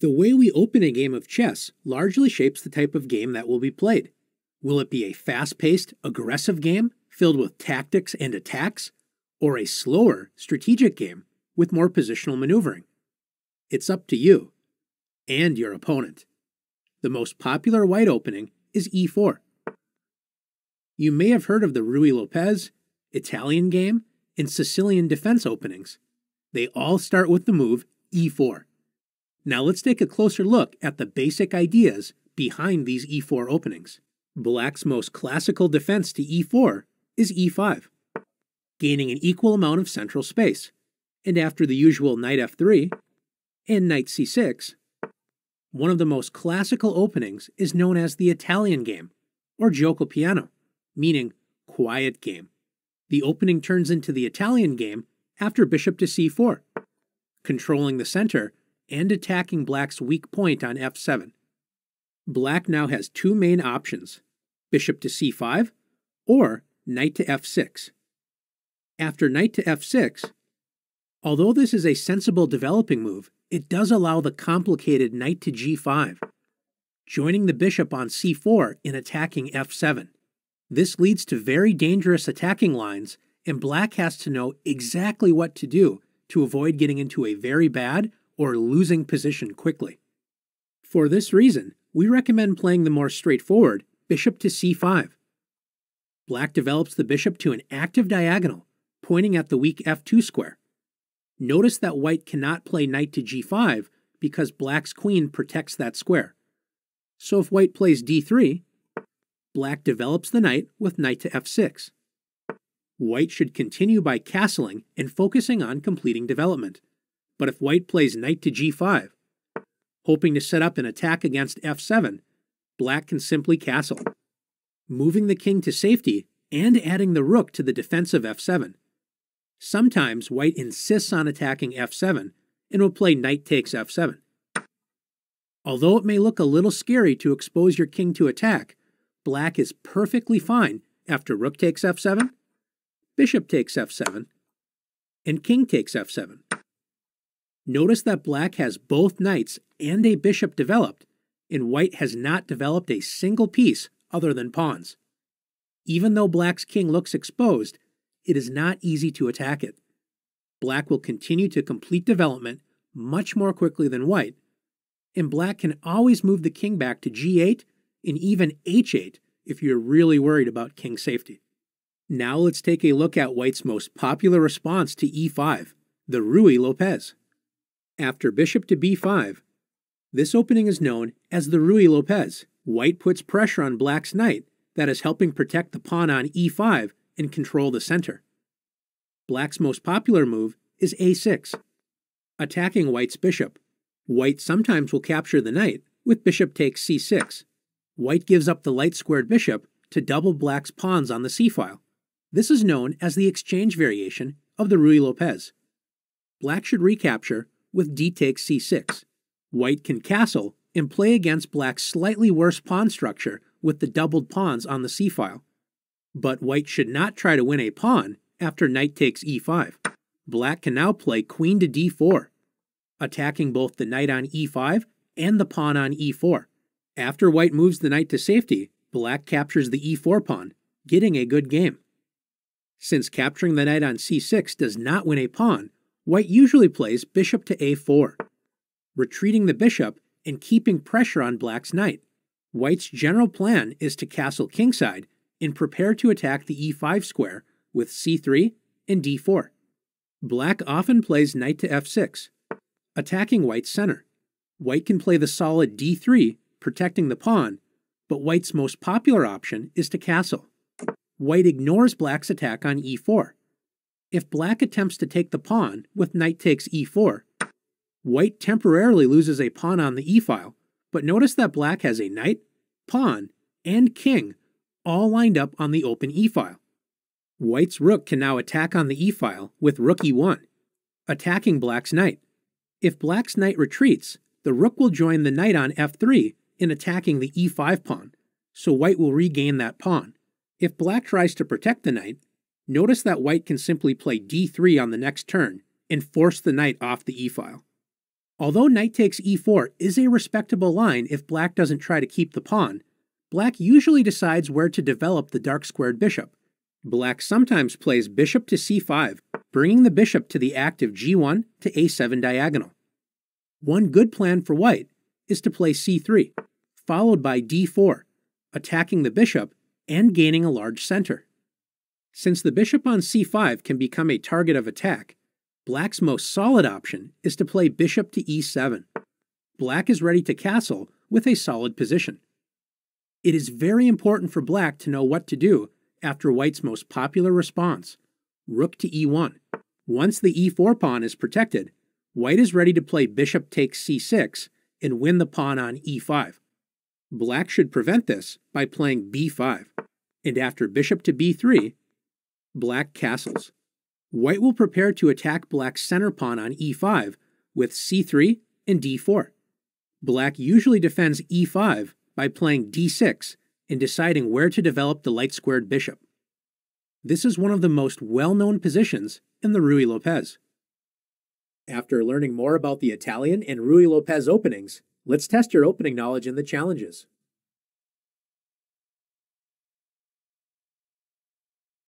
The way we open a game of chess largely shapes the type of game that will be played. Will it be a fast paced, aggressive game filled with tactics and attacks, or a slower, strategic game with more positional maneuvering? It's up to you and your opponent. The most popular white opening is e4. You may have heard of the Ruy Lopez, Italian game, and Sicilian defense openings. They all start with the move e4. Now let's take a closer look at the basic ideas behind these e4 openings. Black's most classical defense to e4 is e5, gaining an equal amount of central space, and after the usual knight f3 and knight c6, one of the most classical openings is known as the Italian game, or gioco piano, meaning quiet game. The opening turns into the Italian game after bishop to c4, controlling the center and attacking black's weak point on f7. Black now has two main options, bishop to c5 or knight to f6. After knight to f6, although this is a sensible developing move, it does allow the complicated knight to g5, joining the bishop on c4 in attacking f7. This leads to very dangerous attacking lines, and black has to know exactly what to do to avoid getting into a very bad or losing position quickly. For this reason, we recommend playing the more straightforward bishop to c5. Black develops the bishop to an active diagonal, pointing at the weak f2 square. Notice that white cannot play knight to g5 because black's queen protects that square. So if white plays d3, black develops the knight with knight to f6. White should continue by castling and focusing on completing development. But if white plays knight to g5, hoping to set up an attack against f7, black can simply castle, moving the king to safety and adding the rook to the defense of f7. Sometimes white insists on attacking f7 and will play knight takes f7. Although it may look a little scary to expose your king to attack, black is perfectly fine after rook takes f7, bishop takes f7, and king takes f7. Notice that black has both knights and a bishop developed, and white has not developed a single piece other than pawns. Even though black's king looks exposed, it is not easy to attack it. Black will continue to complete development much more quickly than white, and black can always move the king back to g8 and even h8 if you're really worried about king safety. Now let's take a look at white's most popular response to e5, the Ruy Lopez. After bishop to b5, this opening is known as the Ruy Lopez. White puts pressure on black's knight that is helping protect the pawn on e5 and control the center. Black's most popular move is a6, attacking white's bishop. White sometimes will capture the knight with bishop takes c6. White gives up the light squared bishop to double black's pawns on the c-file. This is known as the exchange variation of the Ruy Lopez. Black should recapture with d takes c6. White can castle and play against black's slightly worse pawn structure with the doubled pawns on the c-file. But white should not try to win a pawn after knight takes e5. Black can now play queen to d4, attacking both the knight on e5 and the pawn on e4. After white moves the knight to safety, black captures the e4 pawn, getting a good game. Since capturing the knight on c6 does not win a pawn, white usually plays bishop to a4, retreating the bishop and keeping pressure on black's knight. White's general plan is to castle kingside and prepare to attack the e5 square with c3 and d4. Black often plays knight to f6, attacking white's center. White can play the solid d3, protecting the pawn, but white's most popular option is to castle. White ignores black's attack on e4. If black attempts to take the pawn with knight takes e4, white temporarily loses a pawn on the e-file, but notice that black has a knight, pawn, and king all lined up on the open e-file. White's rook can now attack on the e-file with rook e1, attacking black's knight. If black's knight retreats, the rook will join the knight on f3 in attacking the e5 pawn, so white will regain that pawn. If black tries to protect the knight, notice that white can simply play d3 on the next turn and force the knight off the e-file. Although knight takes e4 is a respectable line if black doesn't try to keep the pawn, black usually decides where to develop the dark squared bishop. Black sometimes plays bishop to c5, bringing the bishop to the active g1 to a7 diagonal. One good plan for white is to play c3, followed by d4, attacking the bishop and gaining a large center. Since the bishop on c5 can become a target of attack, black's most solid option is to play bishop to e7. Black is ready to castle with a solid position. It is very important for black to know what to do after white's most popular response, rook to e1. Once the e4 pawn is protected, white is ready to play bishop takes c6 and win the pawn on e5. Black should prevent this by playing b5, and after bishop to b3, black castles. White will prepare to attack black's center pawn on e5 with c3 and d4. Black usually defends e5 by playing d6 and deciding where to develop the light squared bishop. This is one of the most well known positions in the Ruy Lopez. After learning more about the Italian and Ruy Lopez openings, let's test your opening knowledge in the challenges.